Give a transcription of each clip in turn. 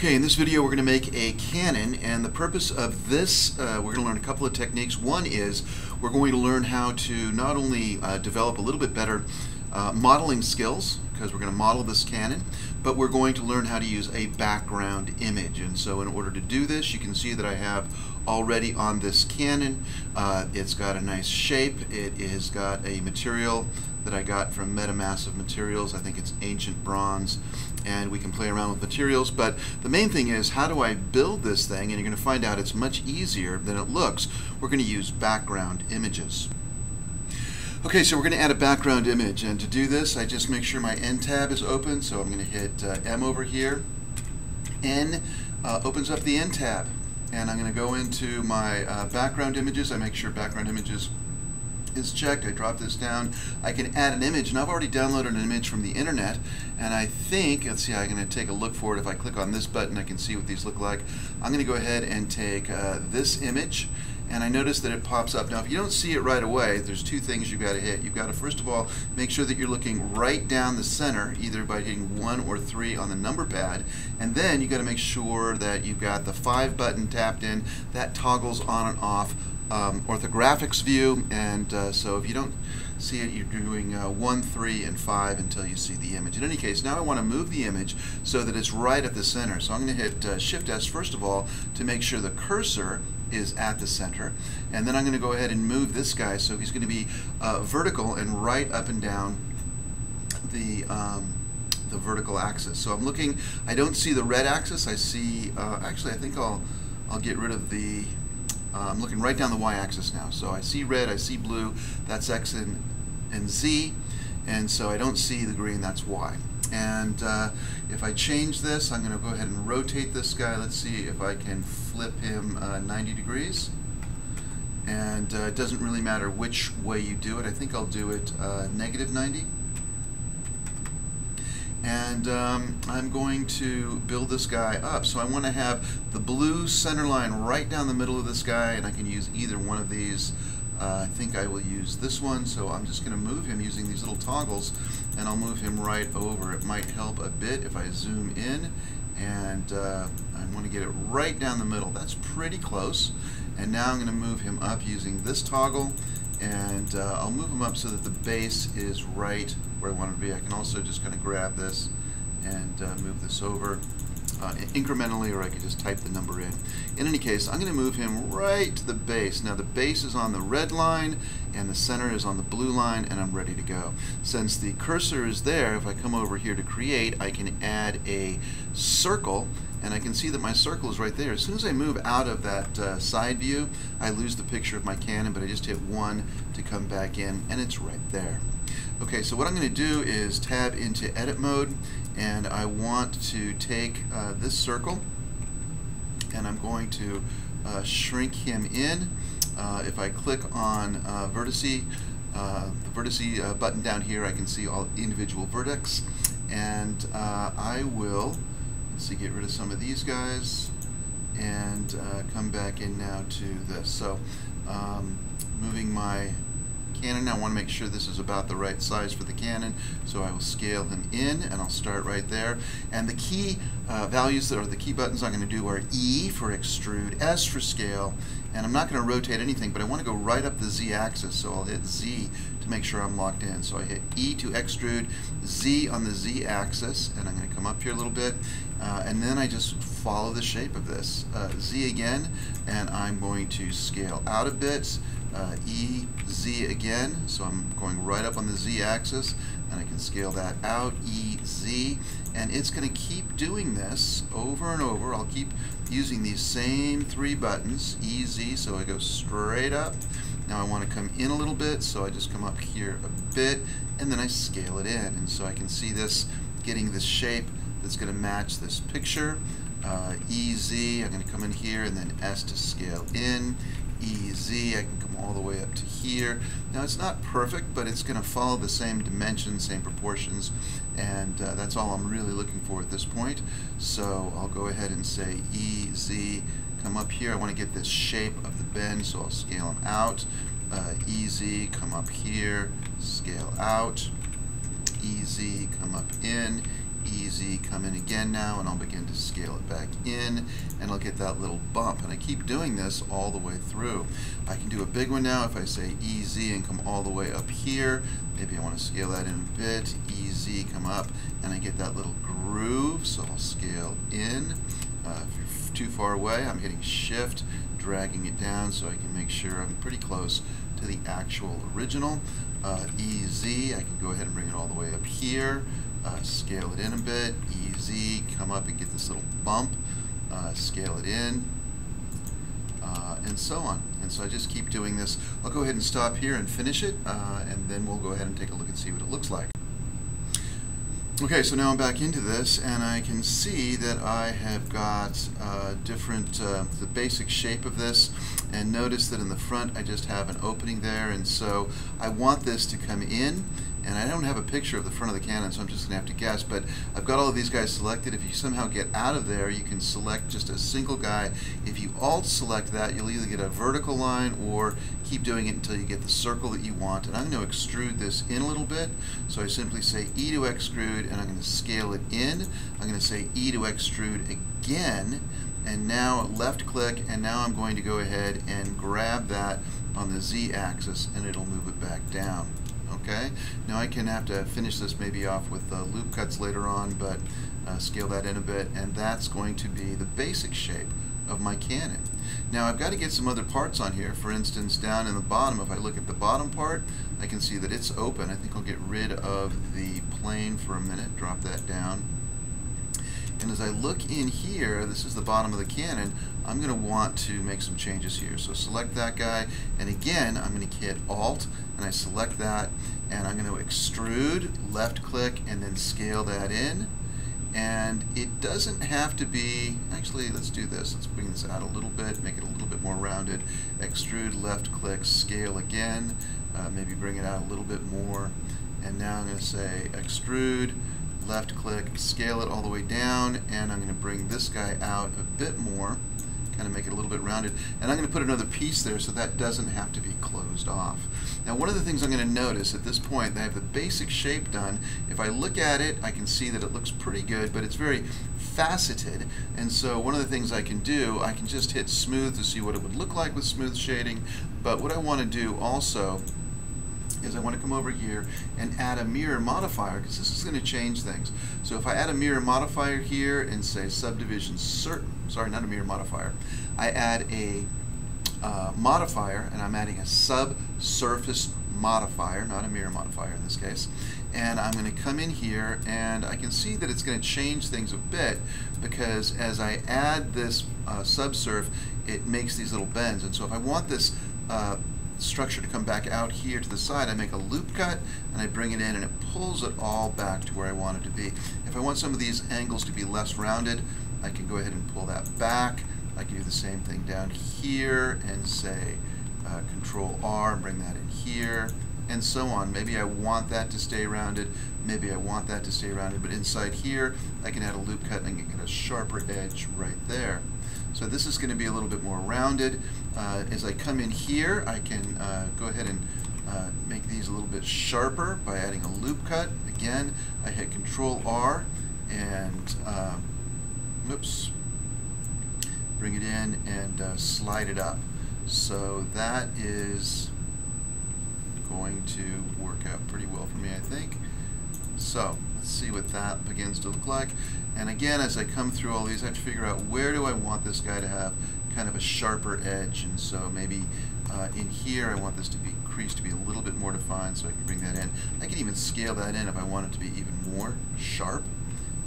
Okay, in this video we're going to make a cannon and the purpose of this, uh, we're going to learn a couple of techniques. One is we're going to learn how to not only uh, develop a little bit better uh, modeling skills, because we're going to model this cannon, but we're going to learn how to use a background image. And so in order to do this, you can see that I have already on this cannon, uh, it's got a nice shape, it has got a material that I got from Metamassive Materials. I think it's ancient bronze, and we can play around with materials. But the main thing is, how do I build this thing? And you're going to find out it's much easier than it looks. We're going to use background images. Okay, so we're going to add a background image, and to do this, I just make sure my N tab is open. So I'm going to hit uh, M over here. N uh, opens up the N tab, and I'm going to go into my uh, background images. I make sure background images is checked. I drop this down. I can add an image, and I've already downloaded an image from the internet. And I think, let's see, I'm going to take a look for it. If I click on this button, I can see what these look like. I'm going to go ahead and take uh, this image, and I notice that it pops up. Now, if you don't see it right away, there's two things you've got to hit. You've got to, first of all, make sure that you're looking right down the center, either by hitting one or three on the number pad, and then you've got to make sure that you've got the five button tapped in. That toggles on and off um, orthographics view, and uh, so if you don't see it, you're doing uh, 1, 3, and 5 until you see the image. In any case, now I want to move the image so that it's right at the center. So I'm going to hit uh, Shift-S first of all to make sure the cursor is at the center, and then I'm going to go ahead and move this guy so he's going to be uh, vertical and right up and down the um, the vertical axis. So I'm looking, I don't see the red axis, I see, uh, actually I think I'll, I'll get rid of the I'm looking right down the y-axis now. So I see red, I see blue, that's x and, and z, and so I don't see the green, that's y. And uh, if I change this, I'm going to go ahead and rotate this guy. Let's see if I can flip him uh, 90 degrees. And uh, it doesn't really matter which way you do it. I think I'll do it uh, negative 90 and um, I'm going to build this guy up. So I want to have the blue center line right down the middle of this guy, and I can use either one of these. Uh, I think I will use this one, so I'm just going to move him using these little toggles, and I'll move him right over. It might help a bit if I zoom in, and uh, I want to get it right down the middle. That's pretty close. And now I'm going to move him up using this toggle, and uh, I'll move them up so that the base is right where I want it to be. I can also just kind of grab this and uh, move this over uh, incrementally or I could just type the number in. In any case, I'm going to move him right to the base. Now the base is on the red line and the center is on the blue line and I'm ready to go. Since the cursor is there, if I come over here to create, I can add a circle and I can see that my circle is right there. As soon as I move out of that uh, side view, I lose the picture of my cannon, but I just hit 1 to come back in, and it's right there. Okay, so what I'm going to do is tab into edit mode, and I want to take uh, this circle, and I'm going to uh, shrink him in. Uh, if I click on uh, vertice, uh, the vertice button down here, I can see all individual vertex, and I will to get rid of some of these guys and uh, come back in now to this. So um, moving my cannon, I want to make sure this is about the right size for the cannon, so I will scale him in and I'll start right there. And the key uh, values that are the key buttons I'm going to do are E for extrude, S for scale, and I'm not going to rotate anything, but I want to go right up the Z axis, so I'll hit Z to make sure I'm locked in. So I hit E to extrude, Z on the Z axis, and I'm going to come up here a little bit, uh, and then I just follow the shape of this. Uh, Z again, and I'm going to scale out a bit, uh, E, Z again, so I'm going right up on the Z axis, and I can scale that out, E, Z, and it's going to keep doing this over and over. I'll keep using these same three buttons, E, Z, so I go straight up. Now I want to come in a little bit, so I just come up here a bit, and then I scale it in. And so I can see this getting this shape that's going to match this picture. Uh, EZ, I'm going to come in here, and then S to scale in. EZ, I can come all the way up to here. Now it's not perfect, but it's going to follow the same dimensions, same proportions, and uh, that's all I'm really looking for at this point. So I'll go ahead and say EZ, come up here. I want to get this shape of the bend, so I'll scale them out. Uh, EZ, come up here, scale out. EZ, come up in. Easy, come in again now, and I'll begin to scale it back in, and I'll get that little bump. And I keep doing this all the way through. I can do a big one now if I say EZ and come all the way up here. Maybe I want to scale that in a bit. EZ, come up, and I get that little groove, so I'll scale in. Uh, if you're too far away, I'm hitting Shift, dragging it down so I can make sure I'm pretty close to the actual original. Uh, I can go ahead and bring it all the way up here, uh, scale it in a bit, easy, come up and get this little bump, uh, scale it in, uh, and so on. And so I just keep doing this. I'll go ahead and stop here and finish it, uh, and then we'll go ahead and take a look and see what it looks like. Okay, so now I'm back into this, and I can see that I have got uh, different, uh, the basic shape of this, and notice that in the front I just have an opening there, and so I want this to come in, and I don't have a picture of the front of the cannon, so I'm just going to have to guess, but I've got all of these guys selected. If you somehow get out of there, you can select just a single guy. If you alt-select that, you'll either get a vertical line or keep doing it until you get the circle that you want. And I'm going to extrude this in a little bit, so I simply say E to extrude, and I'm going to scale it in. I'm going to say E to extrude again, and now left click, and now I'm going to go ahead and grab that on the Z axis, and it'll move it back down okay? Now I can have to finish this maybe off with uh, loop cuts later on, but uh, scale that in a bit, and that's going to be the basic shape of my cannon. Now I've got to get some other parts on here. For instance, down in the bottom, if I look at the bottom part, I can see that it's open. I think I'll get rid of the plane for a minute, drop that down. And as I look in here, this is the bottom of the cannon, I'm going to want to make some changes here. So select that guy, and again, I'm going to hit Alt, and I select that, and I'm going to extrude, left click, and then scale that in. And it doesn't have to be, actually, let's do this. Let's bring this out a little bit, make it a little bit more rounded. Extrude, left click, scale again, uh, maybe bring it out a little bit more. And now I'm going to say extrude, left click, scale it all the way down, and I'm going to bring this guy out a bit more, kind of make it a little bit rounded. And I'm going to put another piece there so that doesn't have to be closed off. Now one of the things I'm going to notice at this point, I have the basic shape done. If I look at it, I can see that it looks pretty good, but it's very faceted. And so one of the things I can do, I can just hit smooth to see what it would look like with smooth shading. But what I want to do also is I want to come over here and add a mirror modifier because this is going to change things. So if I add a mirror modifier here and say subdivision surface, sorry, not a mirror modifier, I add a uh, modifier and I'm adding a subsurface modifier, not a mirror modifier in this case. And I'm going to come in here and I can see that it's going to change things a bit because as I add this uh, subsurf, it makes these little bends. And so if I want this uh, structure to come back out here to the side, I make a loop cut and I bring it in and it pulls it all back to where I want it to be. If I want some of these angles to be less rounded, I can go ahead and pull that back. I can do the same thing down here and say uh, Control R bring that in here and so on. Maybe I want that to stay rounded, maybe I want that to stay rounded, but inside here I can add a loop cut and I can get a sharper edge right there. So this is going to be a little bit more rounded. Uh, as I come in here, I can uh, go ahead and uh, make these a little bit sharper by adding a loop cut. Again, I hit Control R and um, oops, bring it in and uh, slide it up. So that is going to work out pretty well for me, I think. So let's see what that begins to look like. And again, as I come through all these, I have to figure out where do I want this guy to have kind of a sharper edge. And so maybe uh, in here, I want this to be crease to be a little bit more defined, so I can bring that in. I can even scale that in if I want it to be even more sharp.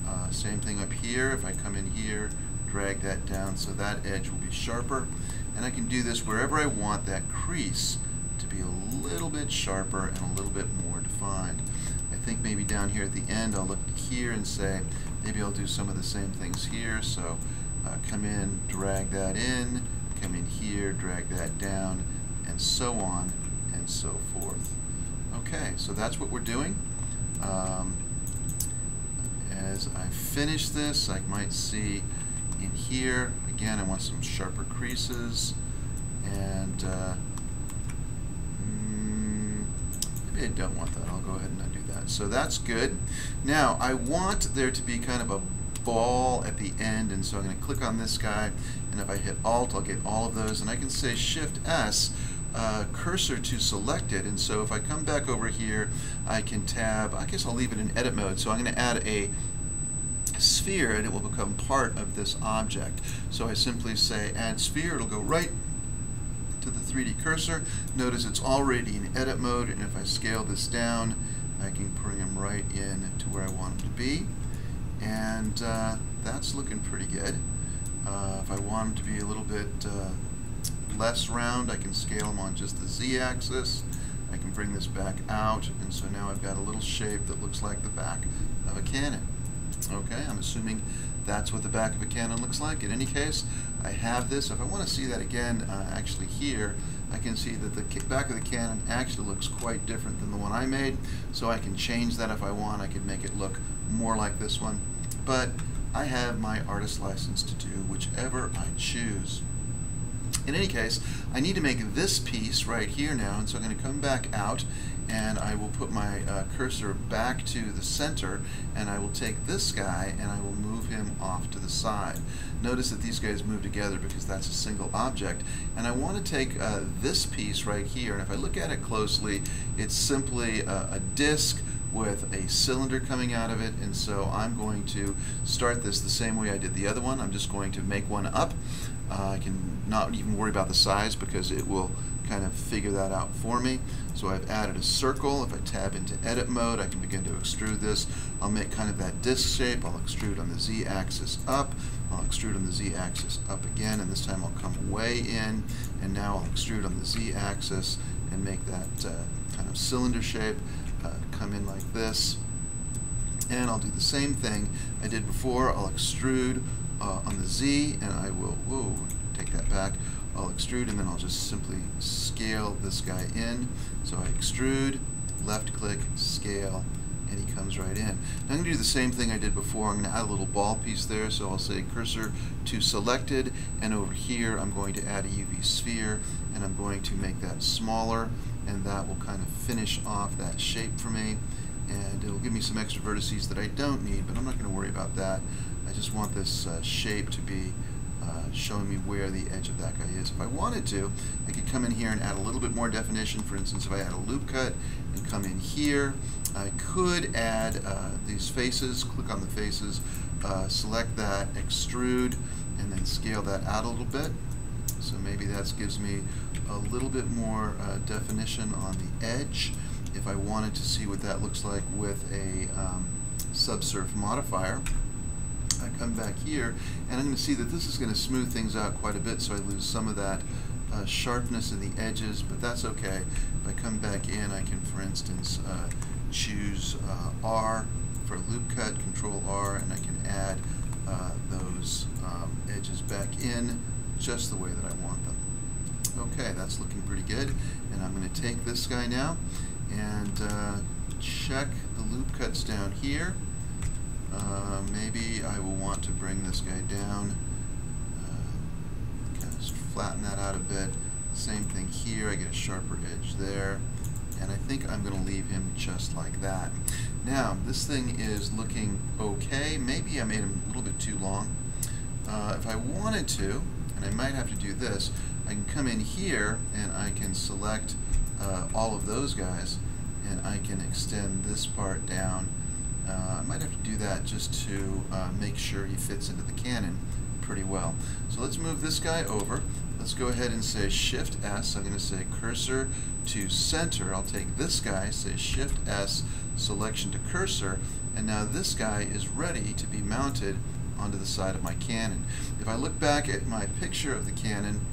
Uh, same thing up here. If I come in here, drag that down so that edge will be sharper. And I can do this wherever I want that crease to be a little bit sharper and a little bit more defined. Think maybe down here at the end I'll look here and say maybe I'll do some of the same things here. So uh, come in, drag that in, come in here, drag that down, and so on and so forth. Okay, so that's what we're doing. Um, as I finish this, I might see in here, again, I want some sharper creases, and uh, mm, maybe maybe I don't want that. I'll go ahead and undo that. So that's good. Now I want there to be kind of a ball at the end and so I'm going to click on this guy and if I hit alt I'll get all of those and I can say shift S uh, cursor to select it, and so if I come back over here I can tab I guess I'll leave it in edit mode so I'm going to add a sphere and it will become part of this object so I simply say add sphere it'll go right to the 3D cursor notice it's already in edit mode and if I scale this down I can bring them right in to where I want them to be and uh, that's looking pretty good uh, if I want them to be a little bit uh, less round, I can scale them on just the z-axis. I can bring this back out, and so now I've got a little shape that looks like the back of a cannon. Okay, I'm assuming that's what the back of a cannon looks like. In any case, I have this. If I want to see that again, uh, actually here, I can see that the back of the cannon actually looks quite different than the one I made, so I can change that if I want. I can make it look more like this one. But I have my artist license to do whichever I choose. In any case, I need to make this piece right here now, and so I'm going to come back out and I will put my uh, cursor back to the center and I will take this guy and I will move him off to the side. Notice that these guys move together because that's a single object and I want to take uh, this piece right here and if I look at it closely it's simply a, a disc with a cylinder coming out of it and so I'm going to start this the same way I did the other one. I'm just going to make one up. I can not even worry about the size because it will kind of figure that out for me. So I've added a circle. If I tab into edit mode, I can begin to extrude this. I'll make kind of that disc shape. I'll extrude on the z-axis up. I'll extrude on the z-axis up again, and this time I'll come way in, and now I'll extrude on the z-axis and make that uh, kind of cylinder shape uh, come in like this. And I'll do the same thing I did before. I'll extrude uh, on the Z, and I will, take that back. I'll extrude, and then I'll just simply scale this guy in. So I extrude, left click, scale, and he comes right in. Now I'm going to do the same thing I did before. I'm going to add a little ball piece there, so I'll say cursor to selected, and over here I'm going to add a UV sphere, and I'm going to make that smaller, and that will kind of finish off that shape for me and it'll give me some extra vertices that I don't need but I'm not going to worry about that I just want this uh, shape to be uh, showing me where the edge of that guy is. If I wanted to, I could come in here and add a little bit more definition. For instance, if I add a loop cut and come in here, I could add uh, these faces, click on the faces, uh, select that, extrude, and then scale that out a little bit. So maybe that gives me a little bit more uh, definition on the edge if I wanted to see what that looks like with a um, subsurf modifier. I come back here and I'm going to see that this is going to smooth things out quite a bit so I lose some of that uh, sharpness in the edges but that's okay. If I come back in I can for instance uh, choose uh, R for loop cut, control R and I can add uh, those um, edges back in just the way that I want them. Okay, that's looking pretty good. And I'm going to take this guy now and uh, check the loop cuts down here. Uh, maybe I will want to bring this guy down, uh, kind of flatten that out a bit. Same thing here, I get a sharper edge there. And I think I'm going to leave him just like that. Now, this thing is looking okay. Maybe I made him a little bit too long. Uh, if I wanted to, and I might have to do this, I can come in here and I can select uh, all of those guys and I can extend this part down. Uh, I might have to do that just to uh, make sure he fits into the cannon pretty well. So let's move this guy over. Let's go ahead and say Shift S. I'm going to say cursor to center. I'll take this guy, say Shift S, selection to cursor, and now this guy is ready to be mounted onto the side of my cannon. If I look back at my picture of the cannon,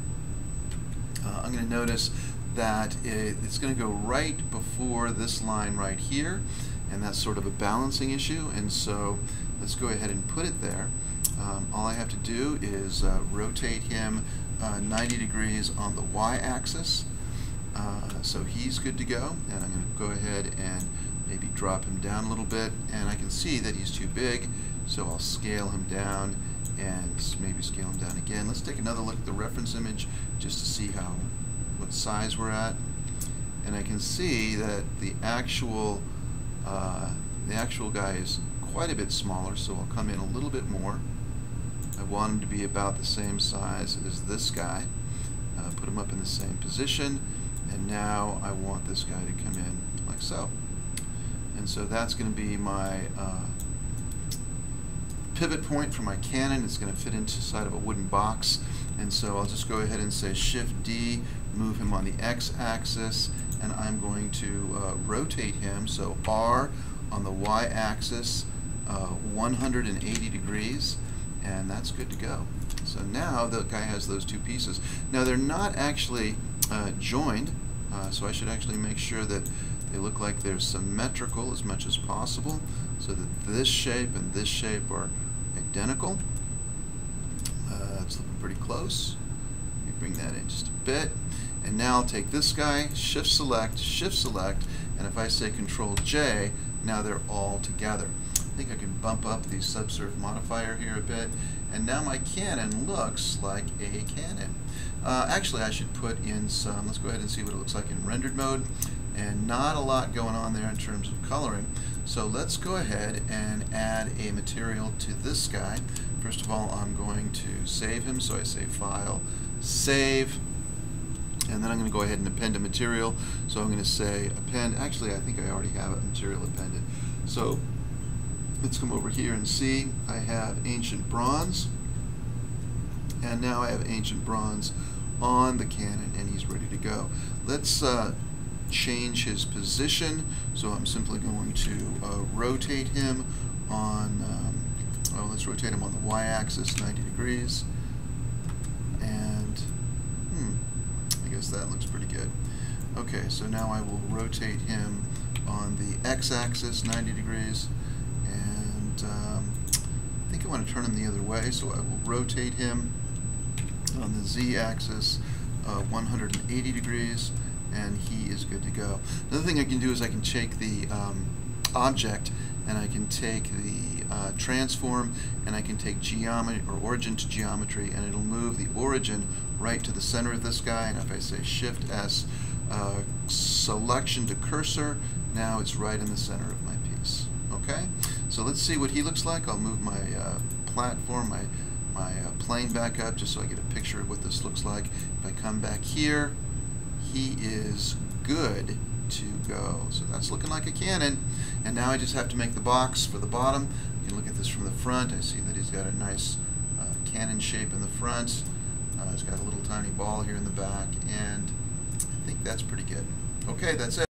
uh, I'm going to notice that it, it's going to go right before this line right here and that's sort of a balancing issue and so let's go ahead and put it there. Um, all I have to do is uh, rotate him uh, 90 degrees on the y-axis uh, so he's good to go and I'm going to go ahead and maybe drop him down a little bit and I can see that he's too big so I'll scale him down and maybe scale him down again. Let's take another look at the reference image just to see how what size we're at. and I can see that the actual uh, the actual guy is quite a bit smaller, so I'll come in a little bit more. I want him to be about the same size as this guy. Uh, put him up in the same position, and now I want this guy to come in like so. And so that's going to be my uh, pivot point for my cannon. It's going to fit inside of a wooden box. And so I'll just go ahead and say Shift D, move him on the X axis, and I'm going to uh, rotate him. So R on the Y axis, uh, 180 degrees, and that's good to go. So now the guy has those two pieces. Now they're not actually uh, joined, uh, so I should actually make sure that they look like they're symmetrical as much as possible so that this shape and this shape are identical. Uh, it's looking pretty close. Bring that in just a bit. And now I'll take this guy, shift select, shift select, and if I say control J, now they're all together. I think I can bump up the subsurf modifier here a bit, and now my cannon looks like a cannon. Uh, actually, I should put in some, let's go ahead and see what it looks like in rendered mode, and not a lot going on there in terms of coloring. So let's go ahead and add a material to this guy. First of all, I'm going to save him, so I say File, Save, and then I'm going to go ahead and append a material. So I'm going to say append, actually I think I already have a material appended. So let's come over here and see, I have ancient bronze, and now I have ancient bronze on the cannon and he's ready to go. Let's uh, change his position. So I'm simply going to uh, rotate him on, um, well, let's rotate him on the y-axis 90 degrees. And, hmm, I guess that looks pretty good. Okay, so now I will rotate him on the x-axis 90 degrees. And um, I think I want to turn him the other way, so I will rotate him on the z-axis uh, 180 degrees and he is good to go. Another thing I can do is I can take the um, object and I can take the uh, transform and I can take geometry or origin to geometry and it'll move the origin right to the center of this guy. And if I say shift S uh, selection to cursor now it's right in the center of my piece. Okay? So let's see what he looks like. I'll move my uh, platform my my uh, plane back up just so I get a picture of what this looks like. If I come back here he is good to go. So that's looking like a cannon. And now I just have to make the box for the bottom. You can look at this from the front. I see that he's got a nice uh, cannon shape in the front. Uh, he's got a little tiny ball here in the back. And I think that's pretty good. Okay, that's it.